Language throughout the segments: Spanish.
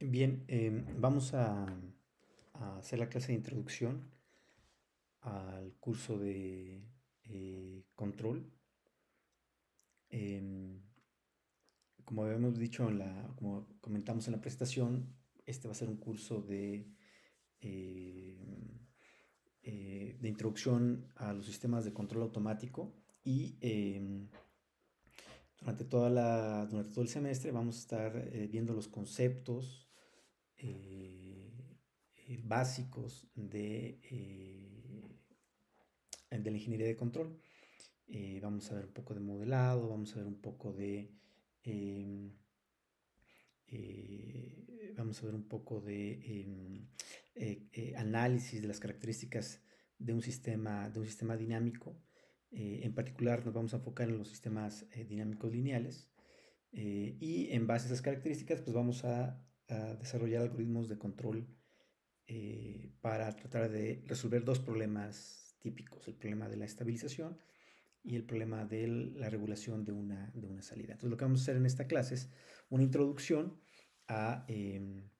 Bien, em, vamos a, hacer la clase de introducción al curso de eh, control. Em, como habíamos dicho, en la, como comentamos en la presentación, este va a ser un curso de, em, eh, de introducción a los sistemas de control automático y em, durante, toda la, durante todo el semestre vamos a estar eh, viendo los conceptos básicos de de la ingeniería de control. Eh, vamos a ver un poco de modelado, vamos a ver un poco de... Em, eh, vamos a ver un poco de em, eh, análisis de las características de un sistema, de un sistema dinámico. en particular nos vamos a enfocar en los sistemas dinámicos lineales. y en base a esas características, pues vamos a, a desarrollar algoritmos de control para tratar de resolver dos problemas típicos, el problema de la estabilización y el problema de la regulación de una, de una salida. Entonces lo que vamos a hacer en esta clase es una introducción a, em,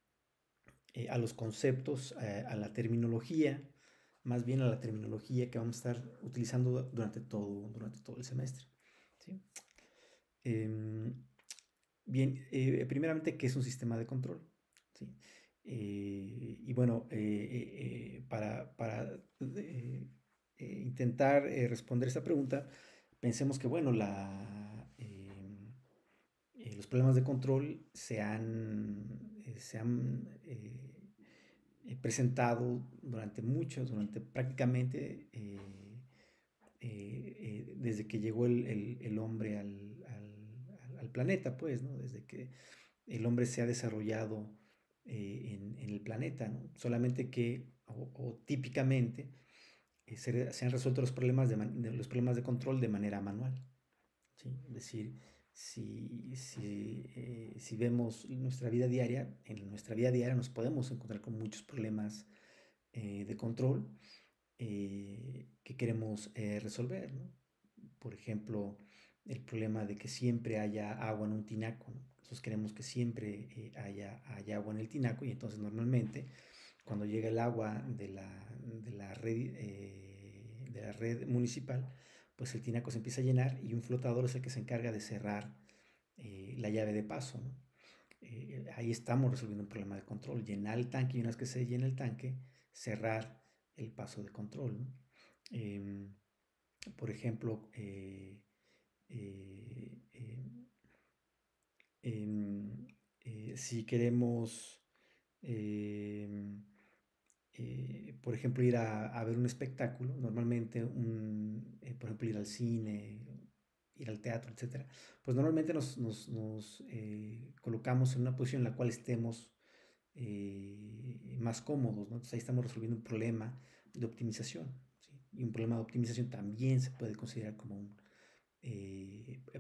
eh, a los conceptos, eh, a, la terminología, más bien a la terminología que vamos a estar utilizando durante todo, durante todo el semestre. Em, bien, eh, primeramente, ¿qué es un sistema de control? y bueno, para, para eh, intentar eh, responder esa pregunta, pensemos que, bueno, em, eh, los problemas de control se han, se han presentado durante muchos, durante prácticamente desde que llegó el, hombre al, planeta, pues, ¿no? Desde que el hombre se ha desarrollado en, el planeta, ¿no? Solamente que, o típicamente, eh, se, han resuelto los problemas de, los problemas de control de manera manual. ¿sí? Es decir, si, si, eh, si, vemos nuestra vida diaria, en nuestra vida diaria nos podemos encontrar con muchos problemas eh, de control que queremos resolver. ¿no? Por ejemplo, el problema de que siempre haya agua en un tinaco. Nosotros queremos que siempre haya, haya, agua en el tinaco y entonces normalmente cuando llega el agua de la, de la, red, eh, de la red municipal, pues el tinaco se empieza a llenar y un flotador es el que se encarga de cerrar eh, la llave de paso. Eh, ahí estamos resolviendo un problema de control, llenar el tanque y una vez que se llena el tanque, cerrar el paso de control. Em, por ejemplo, em, em, si queremos eh, por ejemplo, ir a, ver un espectáculo, normalmente, un, eh, por ejemplo, ir al cine, ir al teatro, etc., pues normalmente nos, nos, eh, colocamos en una posición en la cual estemos más cómodos. Entonces ahí estamos resolviendo un problema de optimización, Y un problema de optimización también se puede considerar como un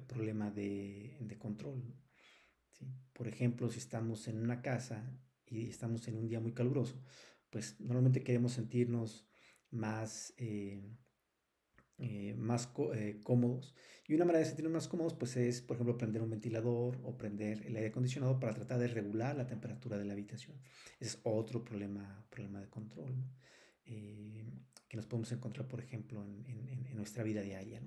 problema de, control. Por ejemplo, si estamos en una casa y estamos en un día muy caluroso, pues normalmente queremos sentirnos más, eh, eh, más eh, cómodos. Y una manera de sentirnos más cómodos pues es, por ejemplo, prender un ventilador o prender el aire acondicionado para tratar de regular la temperatura de la habitación. Ese es otro problema, problema de control. Que nos podemos encontrar, por ejemplo, en, nuestra vida diaria.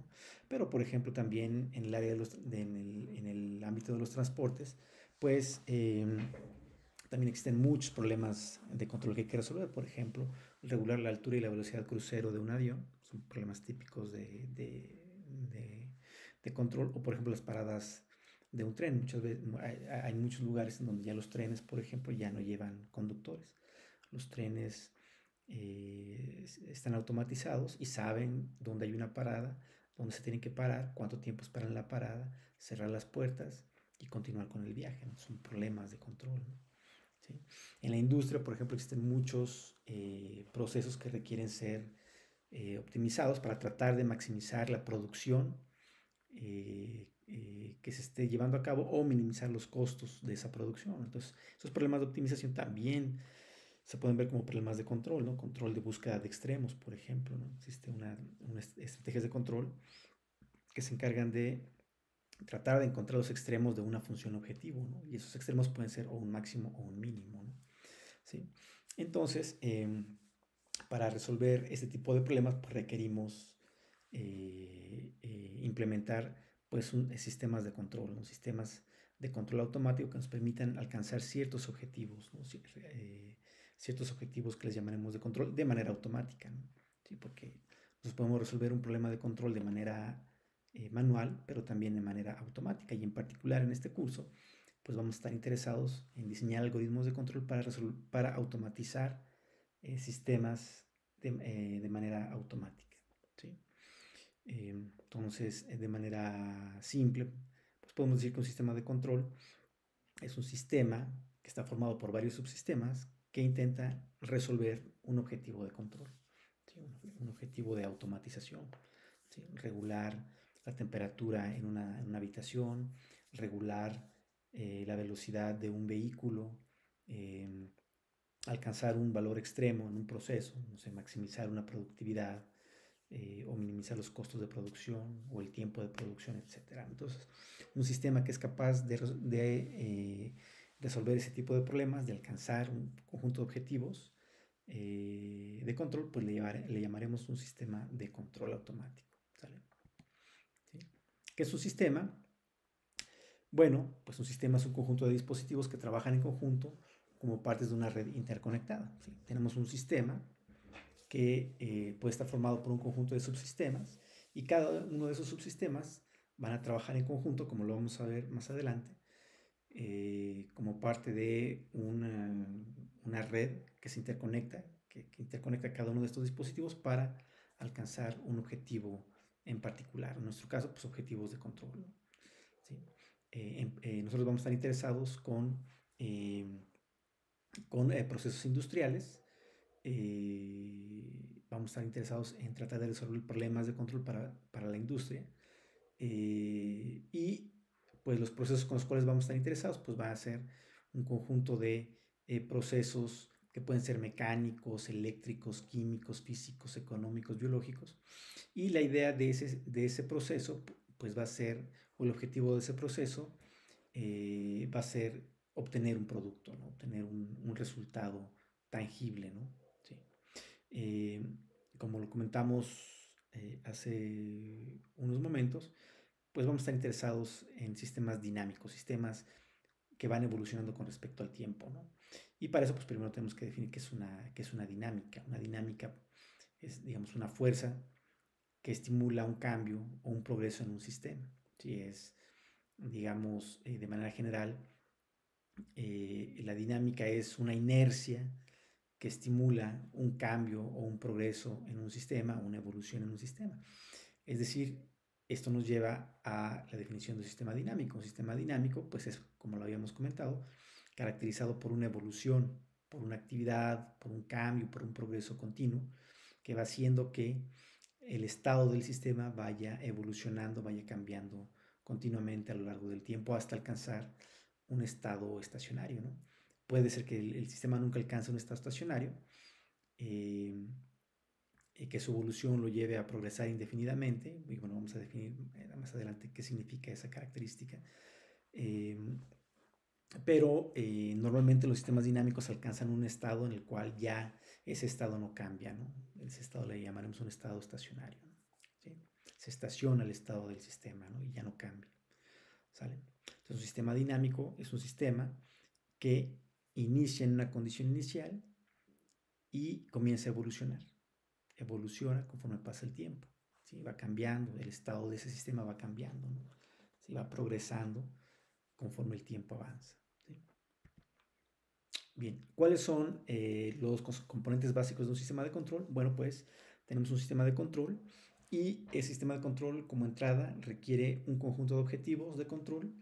Pero, por ejemplo, también en el, área en, el, ámbito de los transportes, pues también existen muchos problemas de control que hay que resolver, por ejemplo, regular la altura y la velocidad crucero de un avión, son problemas típicos de, de, control, o por ejemplo las paradas de un tren. Muchas veces, hay, muchos lugares en donde ya los trenes, por ejemplo, ya no llevan conductores. Los trenes eh, están automatizados y saben dónde hay una parada, dónde se tienen que parar, cuánto tiempo esperan la parada, cerrar las puertas y continuar con el viaje. Son problemas de control. En la industria, por ejemplo, existen muchos eh, procesos que requieren ser eh, optimizados para tratar de maximizar la producción eh, que se esté llevando a cabo o minimizar los costos de esa producción. Entonces, esos problemas de optimización también se pueden ver como problemas de control, ¿no? Control de búsqueda de extremos, por ejemplo, ¿no? Existe una, una estrategias de control que se encargan de tratar de encontrar los extremos de una función objetivo, ¿no? Y esos extremos pueden ser o un máximo o un mínimo, ¿no? ¿Sí? Entonces, em, para resolver este tipo de problemas, pues requerimos eh, eh, implementar pues un, sistemas de control, sistemas de control automático que nos permitan alcanzar ciertos objetivos, ¿no? Eh, ciertos objetivos que les llamaremos de control de manera automática. ¿Sí? porque nosotros podemos resolver un problema de control de manera eh, manual, pero también de manera automática. Y en particular en este curso, pues vamos a estar interesados en diseñar algoritmos de control para, para automatizar eh, sistemas de, de, manera automática. ¿sí? entonces, de manera simple, podemos decir que un sistema de control es un sistema que está formado por varios subsistemas que intenta resolver un objetivo de control, un, objetivo de automatización, regular la temperatura en una, habitación, regular eh, la velocidad de un vehículo, em, alcanzar un valor extremo en un proceso, no sé, maximizar una productividad, eh, o minimizar los costos de producción o el tiempo de producción, etc. Entonces, un sistema que es capaz de, eh, resolver ese tipo de problemas, de alcanzar un conjunto de objetivos eh, de control, pues le, le, llamaremos un sistema de control automático. ¿Qué es un sistema? Bueno, pues un sistema es un conjunto de dispositivos que trabajan en conjunto como partes de una red interconectada. Tenemos un sistema que eh, puede estar formado por un conjunto de subsistemas y cada uno de esos subsistemas van a trabajar en conjunto, como lo vamos a ver más adelante, eh, como parte de una, una, red que se interconecta, que, interconecta cada uno de estos dispositivos para alcanzar un objetivo en particular. En nuestro caso, pues objetivos de control. Eh, nosotros vamos a estar interesados con, con procesos industriales eh, vamos a estar interesados en tratar de resolver problemas de control para, para la industria. Eh, y pues los procesos con los cuales vamos a estar interesados, pues va a ser un conjunto de eh, procesos que pueden ser mecánicos, eléctricos, químicos, físicos, económicos, biológicos. Y la idea de ese, de ese proceso, pues va a ser, o el objetivo de ese proceso, va a ser obtener un producto, ¿no? obtener un, un resultado tangible, ¿no? Eh, como lo comentamos eh, hace unos momentos, pues vamos a estar interesados en sistemas dinámicos, sistemas que van evolucionando con respecto al tiempo, ¿no? Y para eso, pues primero tenemos que definir qué es una, qué es una dinámica. Una dinámica es, digamos, una fuerza que estimula un cambio o un progreso en un sistema. Si es, digamos, eh, de manera general, la dinámica es una inercia que estimula un cambio o un progreso en un sistema, una evolución en un sistema. Es decir, esto nos lleva a la definición de sistema dinámico. Un sistema dinámico, pues es, como lo habíamos comentado, caracterizado por una evolución, por una actividad, por un cambio, por un progreso continuo, que va haciendo que el estado del sistema vaya evolucionando, vaya cambiando continuamente a lo largo del tiempo hasta alcanzar un estado estacionario, ¿no? puede ser que el, sistema nunca alcance un estado estacionario eh, y que su evolución lo lleve a progresar indefinidamente. Y bueno, vamos a definir eh, más adelante qué significa esa característica. Eh, pero normalmente los sistemas dinámicos alcanzan un estado en el cual ya ese estado no cambia, ¿no? Ese estado le llamaremos un estado estacionario. Se estaciona el estado del sistema y ya no cambia. Entonces, un sistema dinámico es un sistema que inicia en una condición inicial y comienza a evolucionar. Evoluciona conforme pasa el tiempo. ¿sí? Va cambiando, el estado de ese sistema va cambiando, ¿no? va progresando conforme el tiempo avanza. Bien, ¿cuáles son eh, los componentes básicos de un sistema de control? Bueno, pues tenemos un sistema de control y el sistema de control como entrada requiere un conjunto de objetivos de control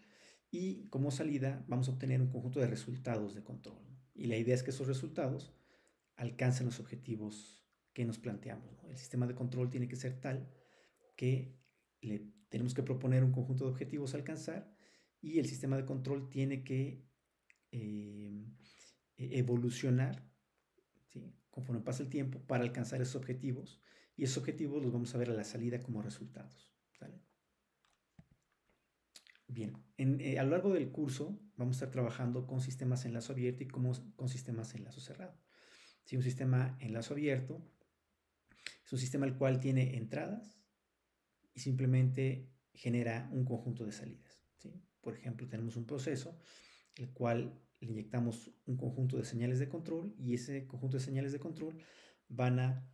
y como salida vamos a obtener un conjunto de resultados de control. Y la idea es que esos resultados alcancen los objetivos que nos planteamos. El sistema de control tiene que ser tal que le tenemos que proponer un conjunto de objetivos a alcanzar y el sistema de control tiene que eh, e-, evolucionar conforme pasa el tiempo para alcanzar esos objetivos y esos objetivos los vamos a ver a la salida como resultados. Bien, eh, a lo largo del curso vamos a estar trabajando con sistemas en lazo abierto y con sistemas en lazo cerrado. Si un sistema en lazo abierto es un sistema el cual tiene entradas y simplemente genera un conjunto de salidas. Por ejemplo, tenemos un proceso el cual le inyectamos un conjunto de señales de control y ese conjunto de señales de control van a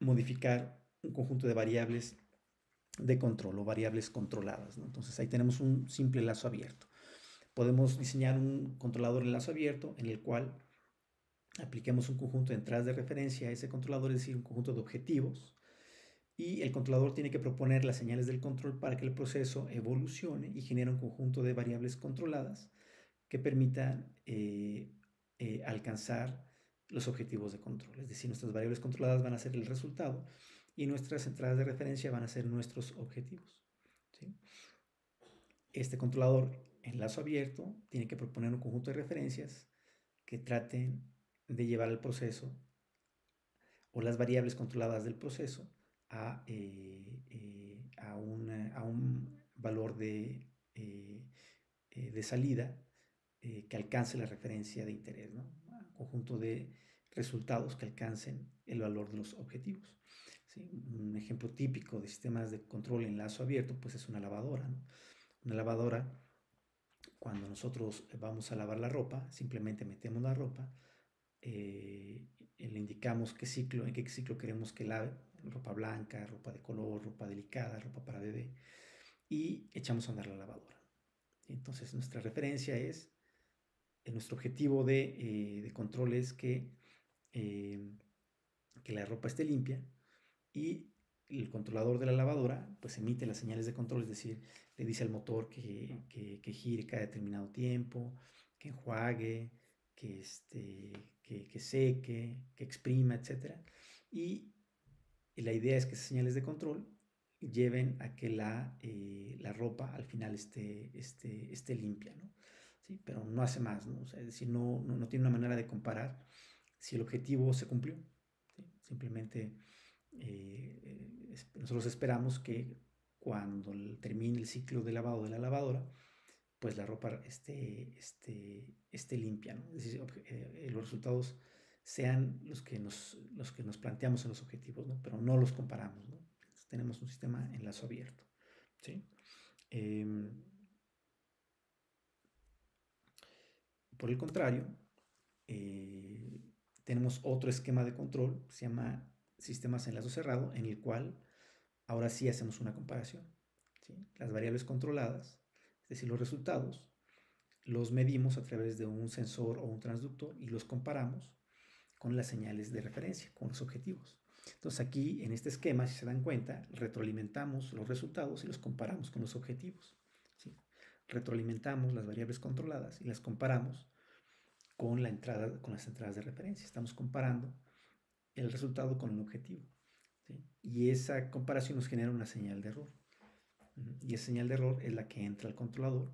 modificar un conjunto de variables de control o variables controladas. Entonces ahí tenemos un simple lazo abierto. Podemos diseñar un controlador en lazo abierto en el cual apliquemos un conjunto de entradas de referencia a ese controlador, es decir, un conjunto de objetivos. Y el controlador tiene que proponer las señales del control para que el proceso evolucione y genere un conjunto de variables controladas que permitan eh, eh, alcanzar los objetivos de control. Es decir, nuestras variables controladas van a ser el resultado y nuestras entradas de referencia van a ser nuestros objetivos. Este controlador en lazo abierto tiene que proponer un conjunto de referencias que traten de llevar el proceso o las variables controladas del proceso a, eh, eh, a, un valor de, eh, de salida que alcance la referencia de interés, ¿no? un conjunto de resultados que alcancen el valor de los objetivos. Un ejemplo típico de sistemas de control en lazo abierto pues es una lavadora. Una lavadora, cuando nosotros vamos a lavar la ropa, simplemente metemos la ropa, eh, le indicamos qué ciclo, en qué ciclo queremos que lave, ropa blanca, ropa de color, ropa delicada, ropa para bebé, y echamos a andar la lavadora. Entonces nuestra referencia es, eh, nuestro objetivo de, eh, de control es que, que la ropa esté limpia, y el controlador de la lavadora pues emite las señales de control, es decir, le dice al motor que, que, gire cada determinado tiempo, que enjuague, que, este, que, seque, que exprima, etc. Y, la idea es que esas señales de control lleven a que la, eh, la ropa al final esté, esté, esté limpia, ¿no? ¿Sí? Pero no hace más, ¿no? es decir, no, no, tiene una manera de comparar si el objetivo se cumplió. Simplemente eh, nosotros esperamos que cuando termine el ciclo de lavado de la lavadora, pues la ropa esté, esté, esté limpia, ¿no? decir, eh, los resultados sean los que, nos, los que nos planteamos en los objetivos, pero no los comparamos. ¿no? tenemos un sistema en lazo abierto. Em, por el contrario, eh, tenemos otro esquema de control, se llama sistemas en lazo cerrado en el cual ahora sí hacemos una comparación. Las variables controladas, es decir, los resultados, los medimos a través de un sensor o un transductor y los comparamos con las señales de referencia, con los objetivos. Entonces aquí en este esquema, si se dan cuenta, retroalimentamos los resultados y los comparamos con los objetivos. Retroalimentamos las variables controladas y las comparamos con, la entrada, con las entradas de referencia. Estamos comparando el resultado con el objetivo. Y esa comparación nos genera una señal de error. Y esa señal de error es la que entra al controlador.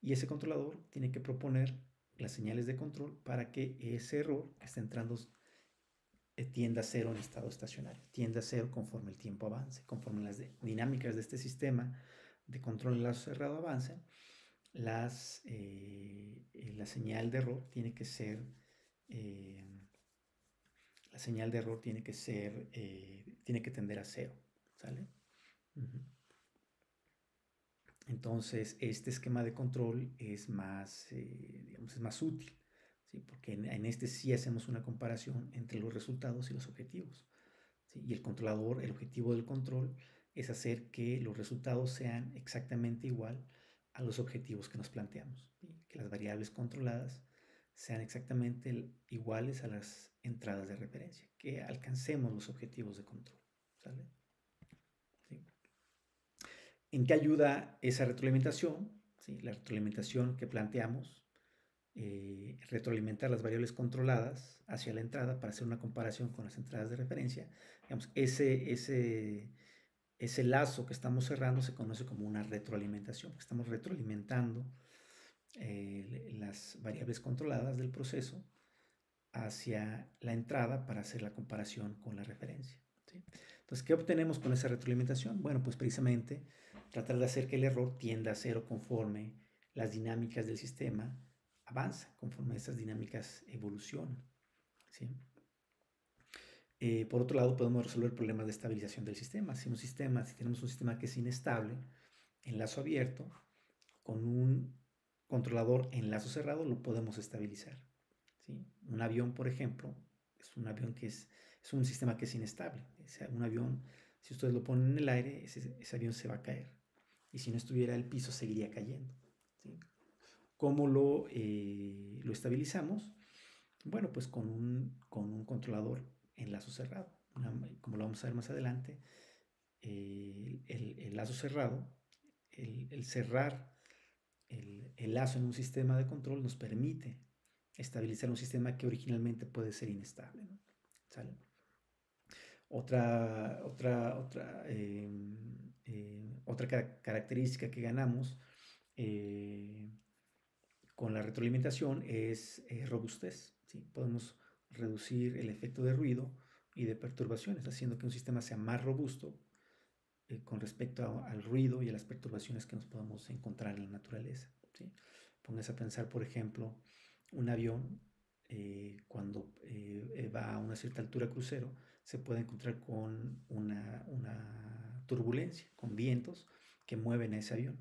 Y ese controlador tiene que proponer las señales de control para que ese error que está entrando eh, tienda a cero en estado estacionario, tienda a cero conforme el tiempo avance, conforme las dinámicas de este sistema de control en lazo cerrado avancen, las, eh, eh, la señal de error tiene que ser la señal de error tiene que ser, tiene que tender a cero, ¿sale? Entonces, este esquema de control es más, eh, digamos, es más útil, ¿sí? Porque en, este sí hacemos una comparación entre los resultados y los objetivos, ¿sí? Y el controlador, el objetivo del control es hacer que los resultados sean exactamente igual a los objetivos que nos planteamos, que las variables controladas sean exactamente iguales a las entradas de referencia, que alcancemos los objetivos de control. ¿sale? ¿En qué ayuda esa retroalimentación? ¿Sí? La retroalimentación que planteamos, eh, retroalimentar las variables controladas hacia la entrada para hacer una comparación con las entradas de referencia. Digamos, ese, ese, ese lazo que estamos cerrando se conoce como una retroalimentación, estamos retroalimentando eh, las variables controladas del proceso hacia la entrada para hacer la comparación con la referencia. Entonces, ¿qué obtenemos con esa retroalimentación? Bueno, pues precisamente tratar de hacer que el error tienda a cero conforme las dinámicas del sistema avanzan, conforme estas dinámicas evolucionan. ¿sí? Eh, por otro lado, podemos resolver problemas de estabilización del sistema. Si un sistema, si tenemos un sistema que es inestable, en lazo abierto, con un controlador en lazo cerrado lo podemos estabilizar. Un avión, por ejemplo, es un avión que es, es un sistema que es inestable. Es un avión, si ustedes lo ponen en el aire, ese avión se va a caer. Y si no estuviera el piso, seguiría cayendo. ¿Cómo lo, eh, lo estabilizamos? Bueno, pues con un, con un controlador en lazo cerrado. como lo vamos a ver más adelante, el, el, lazo cerrado, el, cerrar el, lazo en un sistema de control nos permite estabilizar un sistema que originalmente puede ser inestable. Otra, otra, otra, em, eh, otra característica que ganamos eh, con la retroalimentación es eh, robustez. ¿sí? Podemos reducir el efecto de ruido y de perturbaciones, haciendo que un sistema sea más robusto eh, con respecto al ruido y a las perturbaciones que nos podemos encontrar en la naturaleza. ¿sí? Póngase a pensar, por ejemplo, un avión eh, cuando eh, va a una cierta altura crucero se puede encontrar con una, una turbulencia, con vientos que mueven a ese avión.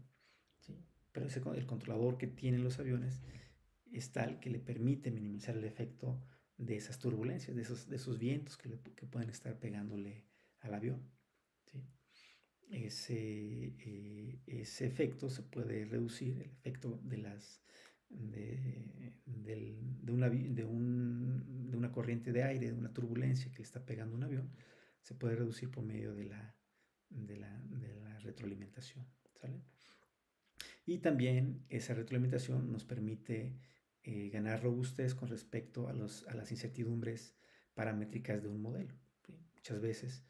Pero ese, el controlador que tienen los aviones es tal que le permite minimizar el efecto de esas turbulencias, de esos, vientos que, pueden estar pegándole al avión. eh, ese efecto se puede reducir, el efecto de, una, corriente de aire, de una turbulencia que está pegando un avión, se puede reducir por medio de la, de la, de la retroalimentación. Y también esa retroalimentación nos permite eh, ganar robustez con respecto a, los, a, las incertidumbres paramétricas de un modelo. Muchas veces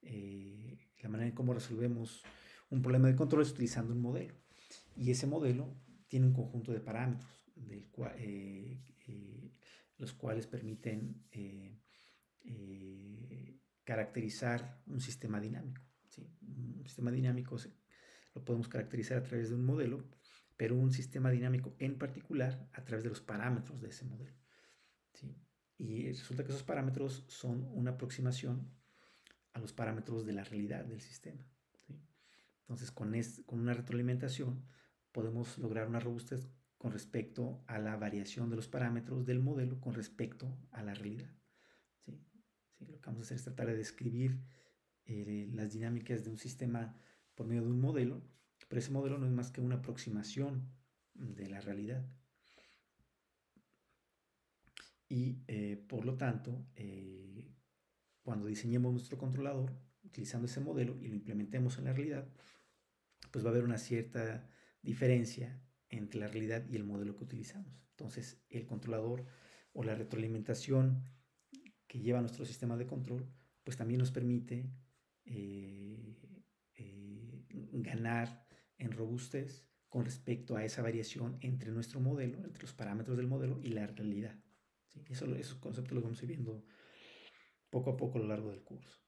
eh, la manera en cómo resolvemos un problema de control es utilizando un modelo. Y ese modelo tiene un conjunto de parámetros, del cual, eh, los cuales permiten caracterizar un sistema dinámico. Un sistema dinámico lo podemos caracterizar a través de un modelo pero un sistema dinámico en particular a través de los parámetros de ese modelo. ¿sí? Y resulta que esos parámetros son una aproximación a los parámetros de la realidad del sistema. ¿sí? Entonces, con, con una retroalimentación podemos lograr una robustez con respecto a la variación de los parámetros del modelo con respecto a la realidad. ¿sí? ¿Sí? Lo que vamos a hacer es tratar de describir eh, las dinámicas de un sistema por medio de un modelo pero ese modelo no es más que una aproximación de la realidad. Y eh, por lo tanto, eh, cuando diseñemos nuestro controlador utilizando ese modelo y lo implementemos en la realidad, pues va a haber una cierta diferencia entre la realidad y el modelo que utilizamos. Entonces, el controlador o la retroalimentación que lleva nuestro sistema de control, pues también nos permite eh, ganar en robustez con respecto a esa variación entre nuestro modelo, entre los parámetros del modelo y la realidad. ¿sí? Eso, esos conceptos los vamos a ir viendo poco a poco a lo largo del curso.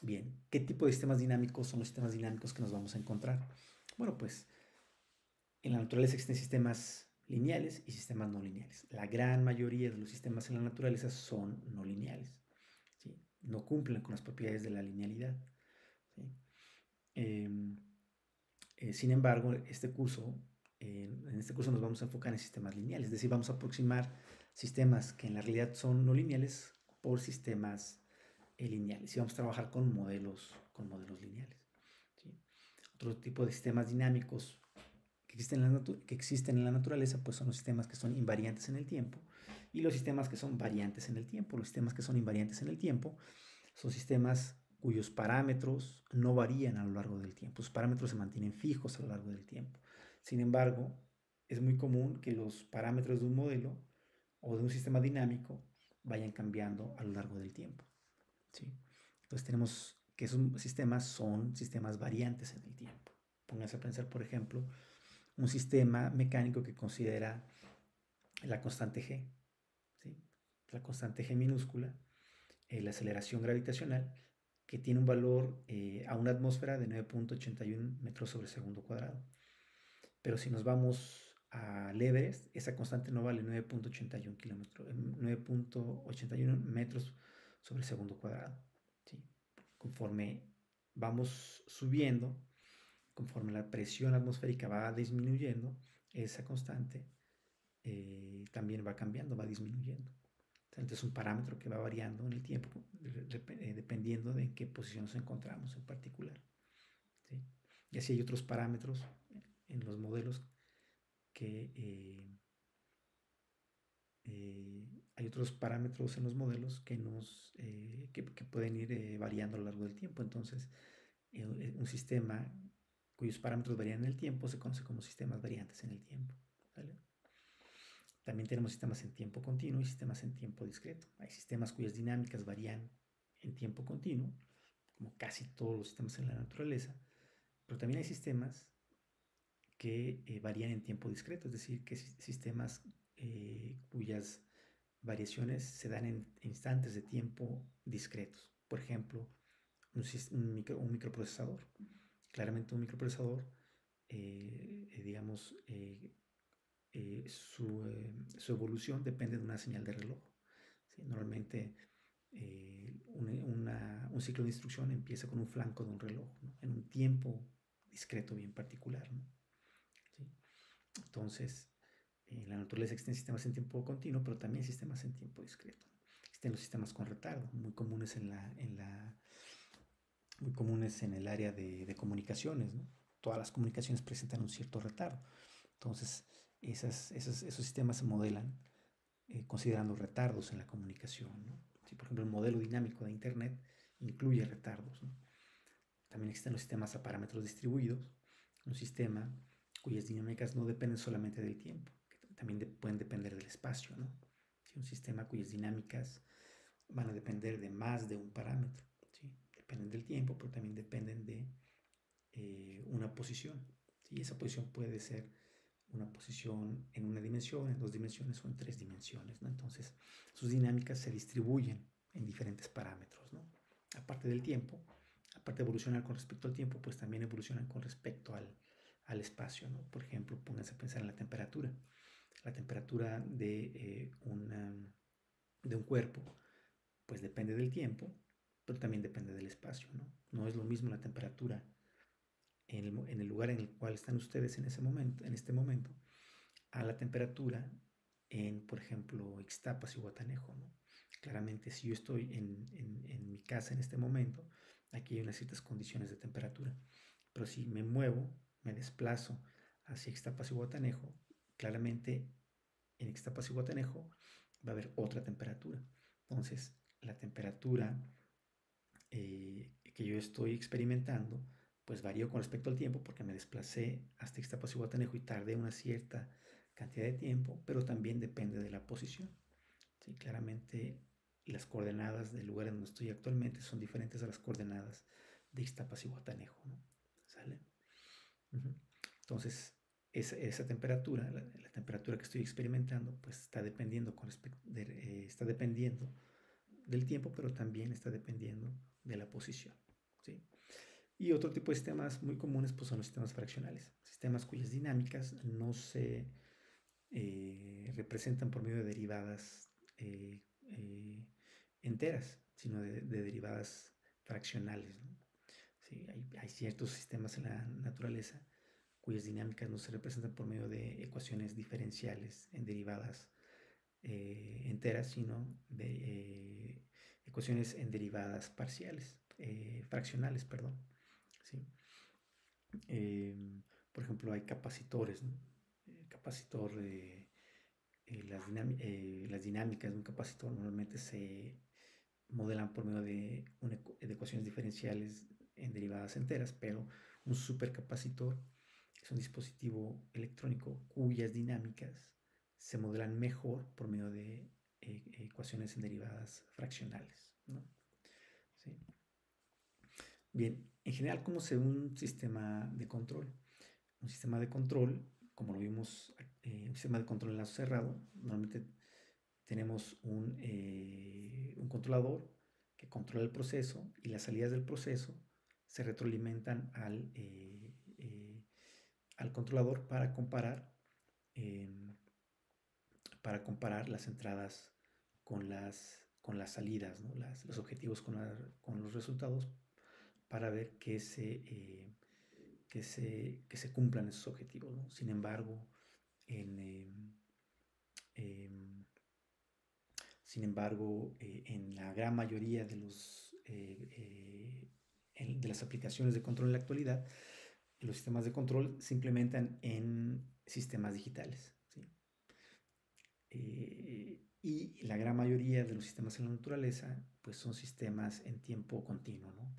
Bien, ¿qué tipo de sistemas dinámicos son los sistemas dinámicos que nos vamos a encontrar? Bueno, pues en la naturaleza existen sistemas lineales y sistemas no lineales. La gran mayoría de los sistemas en la naturaleza son no lineales. ¿Sí? No cumplen con las propiedades de la linealidad. ¿sí? Em, eh, sin embargo, este curso, en este curso nos vamos a enfocar en sistemas lineales, es decir, vamos a aproximar sistemas que en la realidad son no lineales por sistemas eh, lineales y vamos a trabajar con modelos, con modelos lineales. Otro tipo de sistemas dinámicos que existen, en la que existen en la naturaleza pues son los sistemas que son invariantes en el tiempo y los sistemas que son variantes en el tiempo. Los sistemas que son invariantes en el tiempo son sistemas cuyos parámetros no varían a lo largo del tiempo. Sus parámetros se mantienen fijos a lo largo del tiempo. Sin embargo, es muy común que los parámetros de un modelo o de un sistema dinámico vayan cambiando a lo largo del tiempo. ¿sí? Entonces tenemos que esos sistemas son sistemas variantes en el tiempo. Pónganse a pensar, por ejemplo, un sistema mecánico que considera la constante G, ¿sí? la constante G minúscula, eh, la aceleración gravitacional que tiene un valor eh, a una atmósfera de 9.81 metros sobre segundo cuadrado. Pero si nos vamos al Everest, esa constante no vale 9.81 kilómetros, 9.81 metros sobre segundo cuadrado. ¿sí? Conforme vamos subiendo, conforme la presión atmosférica va disminuyendo, esa constante eh, también va cambiando, va disminuyendo. Entonces es un parámetro que va variando en el tiempo, eh, dependiendo de en qué posición nos encontramos en particular. Y así hay otros parámetros en los modelos que eh, hay otros parámetros en los modelos que nos que, pueden ir variando a lo largo del tiempo. Entonces, un sistema cuyos parámetros varían en el tiempo se conoce como sistemas variantes en el tiempo. También tenemos sistemas en tiempo continuo y sistemas en tiempo discreto. Hay sistemas cuyas dinámicas varían en tiempo continuo, como casi todos los sistemas en la naturaleza, pero también hay sistemas que eh, varían en tiempo discreto, es decir, que sistemas eh, cuyas variaciones se dan en instantes de tiempo discretos. Por ejemplo, un, microprocesador. Claramente un microprocesador, eh, digamos, su, eh, su, evolución depende de una señal de reloj. Normalmente eh, un ciclo de instrucción empieza con un flanco de un reloj, en un tiempo discreto bien particular. Entonces, en la naturaleza existen sistemas en tiempo continuo, pero también sistemas en tiempo discreto. Existen los sistemas con retardo, muy comunes en, la, en, la, muy comunes en el área de comunicaciones. Todas las comunicaciones presentan un cierto retardo. Entonces, esos sistemas se modelan eh, considerando retardos en la comunicación. por ejemplo, el modelo dinámico de Internet incluye retardos. También existen los sistemas a parámetros distribuidos, un sistema cuyas dinámicas no dependen solamente del tiempo, que también pueden depender del espacio. ¿no? un sistema cuyas dinámicas van a depender de más de un parámetro. Dependen del tiempo, pero también dependen de eh, una posición. Y esa posición puede ser una posición en una dimensión, en dos dimensiones o en tres dimensiones. ¿no? Entonces, sus dinámicas se distribuyen en diferentes parámetros. ¿no? Aparte del tiempo, aparte de evolucionar con respecto al tiempo, pues también evolucionan con respecto al, al espacio. ¿no? Por ejemplo, pónganse a pensar en la temperatura. La temperatura de, eh, de un cuerpo, pues depende del tiempo, pero también depende del espacio. ¿no? no es lo mismo la temperatura en el, lugar en el cual están ustedes en ese momento, en este momento, a la temperatura en, por ejemplo, Ixtapas y Guatanejo. Claramente, si yo estoy en, en, mi casa en este momento, aquí hay unas ciertas condiciones de temperatura. Pero si me muevo, me desplazo hacia Ixtapas y Guatanejo, claramente en Ixtapas y Guatanejo va a haber otra temperatura. Entonces, la temperatura eh, que yo estoy experimentando pues varió con respecto al tiempo porque me desplacé hasta Ixtapas y tardé una cierta cantidad de tiempo, pero también depende de la posición. ¿sí? Claramente las coordenadas del lugar en donde estoy actualmente son diferentes a las coordenadas de Guatanejo. ¿no? ¿Sale? Entonces, esa, esa temperatura, la, temperatura que estoy experimentando, pues está dependiendo, con de, eh, está dependiendo del tiempo, pero también está dependiendo de la posición. ¿sí? Y otro tipo de sistemas muy comunes pues, son los sistemas fraccionales, sistemas cuyas dinámicas no se eh, representan por medio de derivadas eh, eh, enteras, sino de, derivadas fraccionales. hay, ciertos sistemas en la naturaleza cuyas dinámicas no se representan por medio de ecuaciones diferenciales en derivadas enteras, sino de ecuaciones en derivadas parciales, fraccionales, perdón. Em, por ejemplo, hay capacitores, El capacitor, eh, las, dinámicas de un capacitor normalmente se modelan por medio de, de, ecuaciones diferenciales en derivadas enteras, pero un supercapacitor es un dispositivo electrónico cuyas dinámicas se modelan mejor por medio de eh, ecuaciones en derivadas fraccionales. ¿Sí? Bien, en general, ¿cómo se ve un sistema de control? Un sistema de control, como lo vimos, eh, un sistema de control en lazo cerrado, normalmente tenemos un, eh, un controlador que, controla el proceso y las salidas del proceso se retroalimentan al, eh, controlador para comparar, em, para comparar las entradas con las, con las salidas, los objetivos con, los resultados para ver que se, eh, que se, que se cumplan esos objetivos. Sin embargo, en, em, em, sin embargo, en la gran mayoría de los de las aplicaciones de control en la actualidad, los sistemas de control se implementan en sistemas digitales. Eh, y la gran mayoría de los sistemas en la naturaleza, pues son sistemas en tiempo continuo.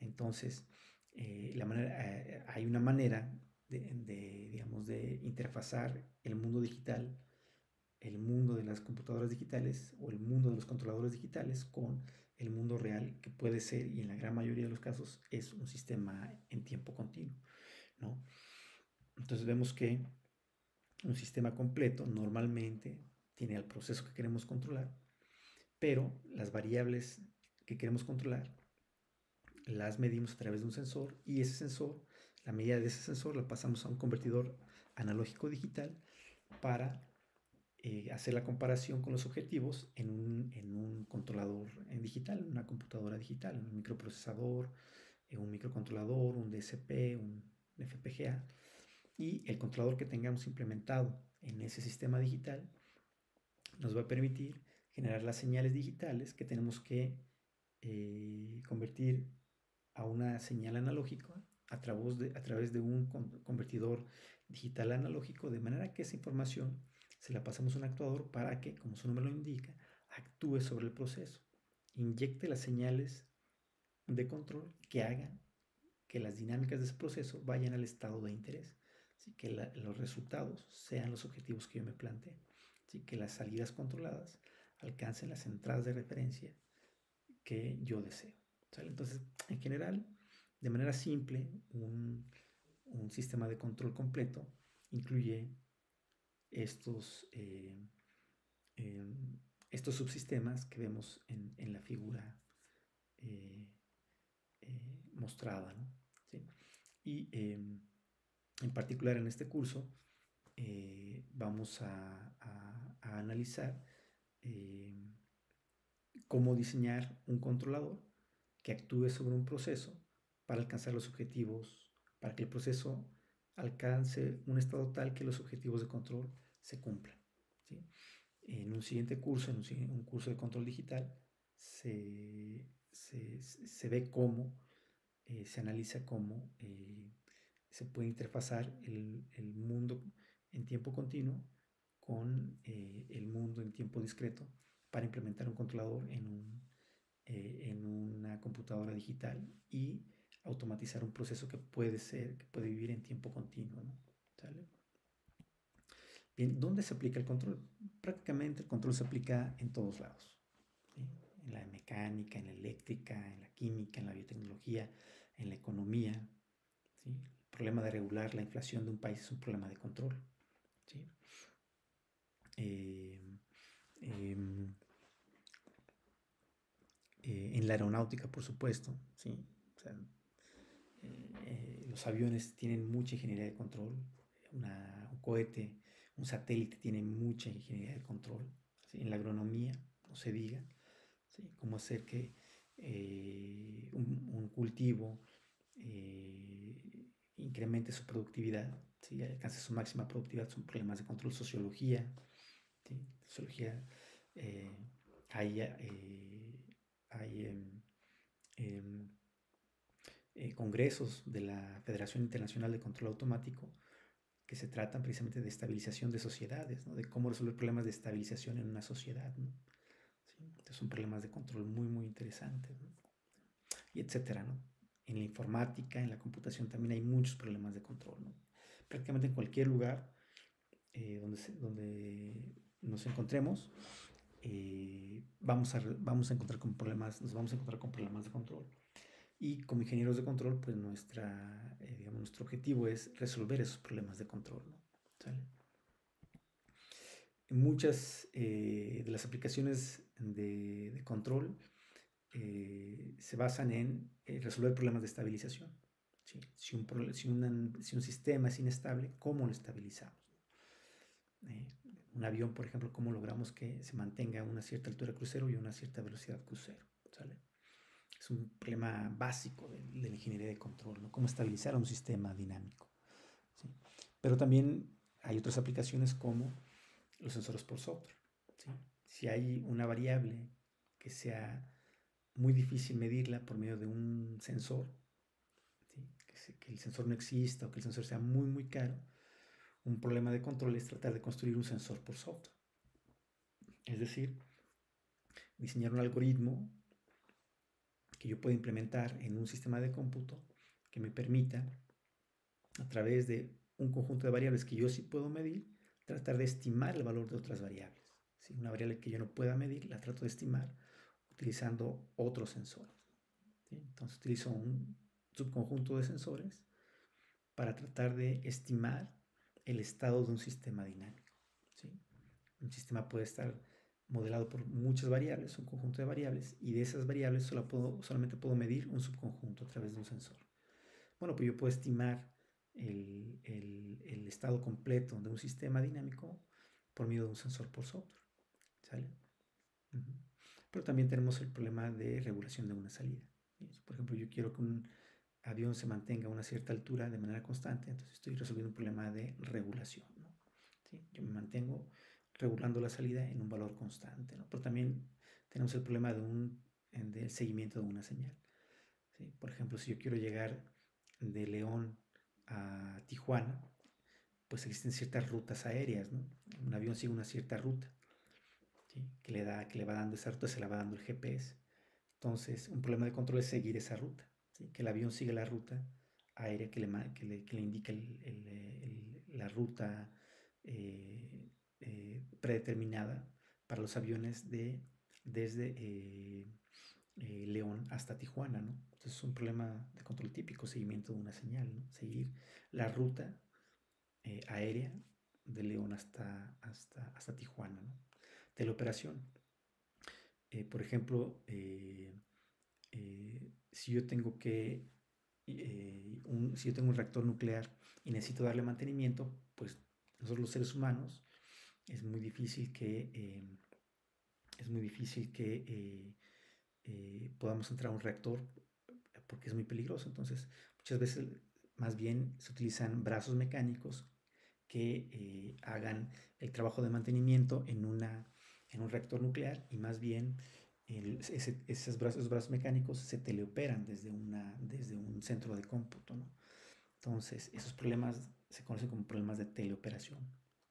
Entonces, eh, eh, hay una manera de, digamos, de interfazar el mundo digital, el mundo de las computadoras digitales o el mundo de los controladores digitales con el mundo real, que puede ser, y en la gran mayoría de los casos, es un sistema en tiempo continuo, ¿no? Entonces vemos que un sistema completo normalmente tiene el proceso que queremos controlar, pero las variables que queremos controlar las medimos a través de un sensor y ese sensor, la medida de ese sensor la pasamos a un convertidor analógico digital para eh, hacer la comparación con los objetivos en un, en un controlador en digital, una computadora digital, un microprocesador, eh, un microcontrolador, un DSP, un FPGA. Y el controlador que tengamos implementado en ese sistema digital nos va a permitir generar las señales digitales que tenemos que eh, convertir a una señal analógica a través, de, a través de un convertidor digital analógico, de manera que esa información se la pasamos a un actuador para que, como su nombre lo indica, actúe sobre el proceso, inyecte las señales de control que hagan que las dinámicas de ese proceso vayan al estado de interés, así que los resultados sean los objetivos que yo me planteé, así que las salidas controladas alcancen las entradas de referencia que yo deseo. Entonces, en general, de manera simple, un, sistema de control completo incluye estos, eh, em, estos subsistemas que vemos en, la figura eh, eh, mostrada. Y em, en particular en este curso vamos a, a analizar em, cómo diseñar un controlador que actúe sobre un proceso para alcanzar los objetivos, para que el proceso alcance un estado tal que los objetivos de control se cumplan. En un siguiente curso, en un, curso de control digital, se, ve cómo, eh, se analiza cómo eh, se puede interfazar el, mundo en tiempo continuo con eh, el mundo en tiempo discreto para implementar un controlador en, en una computadora digital y automatizar un proceso que puede ser, que puede vivir en tiempo continuo. ¿no? Bien, ¿dónde se aplica el control? Prácticamente el control se aplica en todos lados. En la mecánica, en la eléctrica, en la química, en la biotecnología, en la economía. El problema de regular la inflación de un país es un problema de control. Eh, em, eh, en la aeronáutica, por supuesto. ¿sí? Eh, los aviones tienen mucha ingeniería de control. un cohete, un satélite tiene mucha ingeniería de control. En la agronomía, no se diga. Cómo hacer que eh, un, cultivo eh, incremente su productividad, ¿sí? alcance su máxima productividad, son problemas de control. Sociología, sociología, hay, hay em, eh, congresos de la Federación Internacional de Control Automático que se tratan precisamente de estabilización de sociedades, de cómo resolver problemas de estabilización en una sociedad. son problemas de control muy, muy interesantes. Y etcétera. En la informática, en la computación también hay muchos problemas de control. Prácticamente en cualquier lugar eh, donde, donde nos encontremos, eh, vamos, a, vamos a encontrar con problemas, nos vamos a encontrar con problemas de control. Y como ingenieros de control, pues nuestra, eh, digamos, nuestro objetivo es resolver esos problemas de control. Muchas eh, de las aplicaciones de, control eh, se basan en eh, resolver problemas de estabilización. Si, un, si, un, sistema es inestable, ¿cómo lo estabilizamos? Un avión, por ejemplo, ¿cómo logramos que se mantenga a una cierta altura crucero y una cierta velocidad crucero? Es un problema básico de, la ingeniería de control, ¿no? Cómo estabilizar un sistema dinámico. Pero también hay otras aplicaciones como los sensores por software. Si hay una variable que sea muy difícil medirla por medio de un sensor, que, el sensor no exista o que el sensor sea muy, muy caro, un problema de control es tratar de construir un sensor por software. Es decir, diseñar un algoritmo que yo pueda implementar en un sistema de cómputo que me permita, a través de un conjunto de variables que yo sí puedo medir, tratar de estimar el valor de otras variables. Si una variable que yo no pueda medir, la trato de estimar utilizando otros sensores. Entonces utilizo un subconjunto de sensores para tratar de estimar el estado de un sistema dinámico. Un sistema puede estar modelado por muchas variables, un conjunto de variables, y de esas variables solo puedo, solamente puedo medir un subconjunto a través de un sensor. Bueno, pues yo puedo estimar el, el, estado completo de un sistema dinámico por medio de un sensor por software. ¿Sale? Pero también tenemos el problema de regulación de una salida. Por ejemplo, yo quiero que un avión se mantenga a una cierta altura de manera constante, entonces estoy resolviendo un problema de regulación. Yo me mantengo regulando la salida en un valor constante, ¿no? pero también tenemos el problema de un, del seguimiento de una señal. Por ejemplo, si yo quiero llegar de León a Tijuana, pues existen ciertas rutas aéreas, ¿no? Un avión sigue una cierta ruta que, le da, que le va dando esa ruta, se la va dando el GPS. Entonces, un problema de control es seguir esa ruta, que el avión siga la ruta aérea que le, que le, que le indica la ruta eh, eh, predeterminada para los aviones de, desde eh, León hasta Tijuana, ¿no? Entonces es un problema de control típico, seguimiento de una señal. Seguir la ruta aérea de León hasta, hasta, hasta Tijuana, ¿no? Teleoperación. por ejemplo, si yo tengo que un, si yo tengo un reactor nuclear y necesito darle mantenimiento, pues nosotros los seres humanos es muy difícil que, eh, es muy difícil que eh, eh, podamos entrar a un reactor porque es muy peligroso. Entonces, muchas veces más bien se utilizan brazos mecánicos que hagan el trabajo de mantenimiento en, una, en un reactor nuclear y más bien esos, brazos, brazos mecánicos se teleoperan desde, una, desde un centro de cómputo. Entonces, esos problemas se conocen como problemas de teleoperación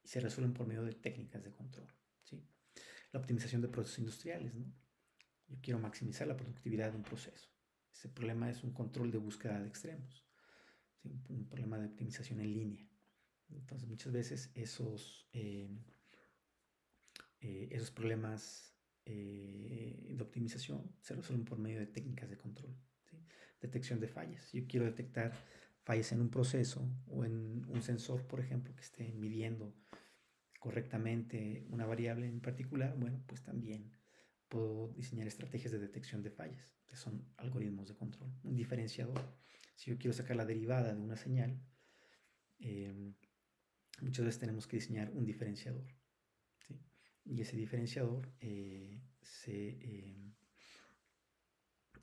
y se resuelven por medio de técnicas de control. ¿sí? La optimización de procesos industriales. ¿no? Yo quiero maximizar la productividad de un proceso. Ese problema es un control de búsqueda de extremos, un problema de optimización en línea. Entonces muchas veces esos, eh, eh, esos problemas eh, de optimización se resuelven por medio de técnicas de control. Detección de fallas. Yo quiero detectar fallas en un proceso o en un sensor, por ejemplo, que esté midiendo correctamente una variable en particular, bueno, pues también puedo diseñar estrategias de detección de fallas, que son algoritmos de control. Un diferenciador. Si yo quiero sacar la derivada de una señal, em, muchas veces tenemos que diseñar un diferenciador. Y ese diferenciador eh, se em,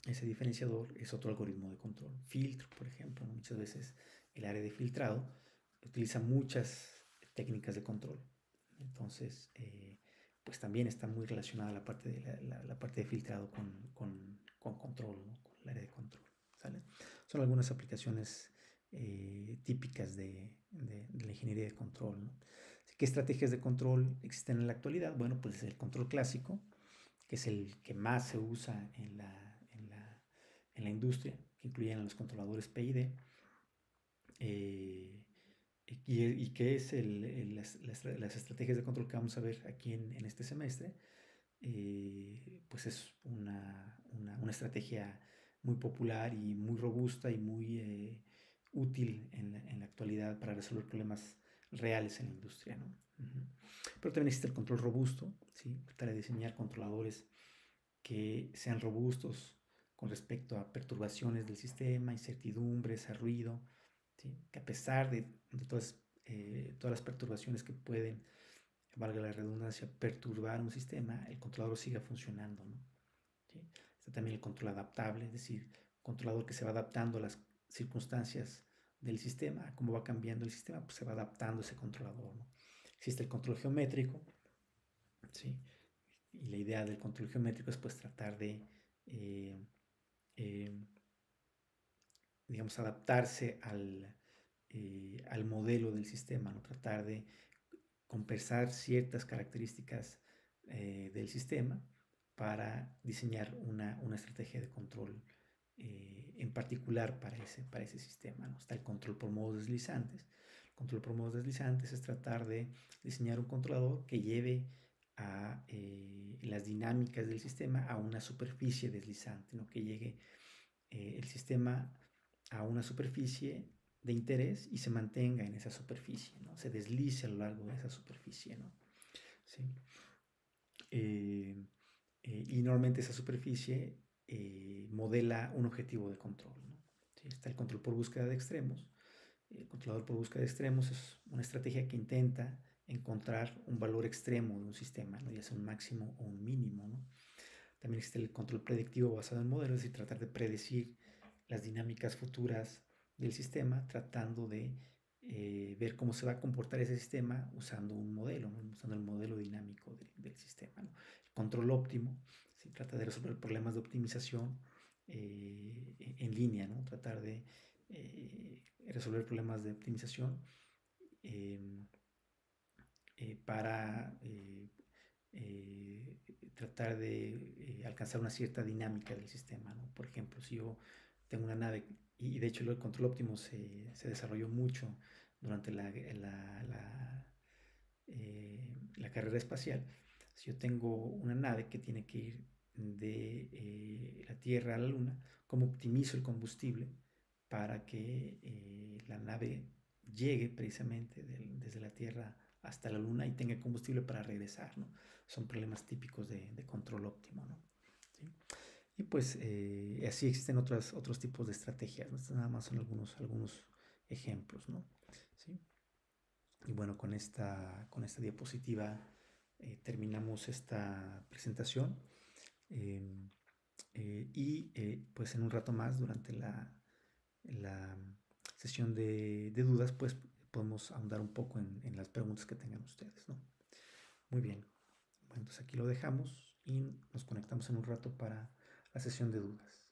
ese diferenciador es otro algoritmo de control. Filtro, por ejemplo. Muchas veces el área de filtrado utiliza muchas técnicas de control. Entonces, eh, pues también está muy relacionada la parte de, la, parte de filtrado con, con, con control, con el área de control. ¿sale? Son algunas aplicaciones eh, típicas de, de, la ingeniería de control. ¿Qué estrategias de control existen en la actualidad? Bueno, pues el control clásico, que es el que más se usa en la en la industria, que incluyen a los controladores PID, eh, y, y, que es el, las, las, estrategias de control que vamos a ver aquí en, en este semestre, eh, pues es una, una, una, estrategia muy popular y muy robusta y muy eh, útil en la, en la, actualidad para resolver problemas reales en la industria. ¿no? Pero también existe el control robusto, ¿sí? para diseñar controladores que sean robustos con respecto a perturbaciones del sistema, incertidumbres, a ruido, que a pesar de, todas, eh, todas las perturbaciones que pueden, valga la redundancia, perturbar un sistema, el controlador siga funcionando. ¿no? Está también el control adaptable, es decir, controlador que se va adaptando a las circunstancias del sistema, cómo va cambiando el sistema, pues se va adaptando ese controlador. ¿no? Existe el control geométrico, ¿sí? y la idea del control geométrico es pues tratar de, eh, eh, digamos, adaptarse al, eh, al, modelo del sistema, ¿no? tratar de compensar ciertas características del sistema para diseñar una, una estrategia de control en particular para ese, para ese sistema. ¿no? Está el control por modos deslizantes. El control por modos deslizantes es tratar de diseñar un controlador que lleve a eh, las dinámicas del sistema a una superficie deslizante, ¿no? que llegue eh, el sistema a una superficie de interés y se mantenga en esa superficie, ¿no? se deslice a lo largo de esa superficie. ¿no? ¿Sí? Eh, y normalmente esa superficie modela un objetivo de control. ¿no? Está el control por búsqueda de extremos. El controlador por búsqueda de extremos es una estrategia que intenta encontrar un valor extremo de un sistema, ¿no? ya sea un máximo o un mínimo. ¿no? También existe el control predictivo basado en modelos, y tratar de predecir las dinámicas futuras del sistema, tratando de eh, ver cómo se va a comportar ese sistema usando un modelo, usando el modelo dinámico del sistema. control óptimo, se trata de resolver problemas de optimización eh, en línea, ¿no? tratar de eh, resolver problemas de optimización em, eh, para tratar de alcanzar una cierta dinámica del sistema. ¿no? Por ejemplo, si yo tengo una nave, y de hecho el control óptimo se, se desarrolló mucho durante la, la, la, la, carrera espacial, si yo tengo una nave que tiene que ir de la Tierra a la Luna, ¿cómo optimizo el combustible para que la nave llegue precisamente desde la Tierra hasta la luna y tenga combustible para regresar, ¿no? Son problemas típicos de, control óptimo, ¿no? Y pues eh, así existen otros, otros tipos de estrategias, ¿no? Estos nada más son algunos, algunos ejemplos, ¿no? ¿Sí? Y bueno, con esta, con esta diapositiva eh, terminamos esta presentación. Em, eh, y pues en un rato más, durante la, la sesión de, de dudas, pues podemos ahondar un poco en, en, las preguntas que tengan ustedes, ¿no? Muy bien. Bueno, entonces aquí lo dejamos y nos conectamos en un rato para la sesión de dudas.